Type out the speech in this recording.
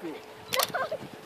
く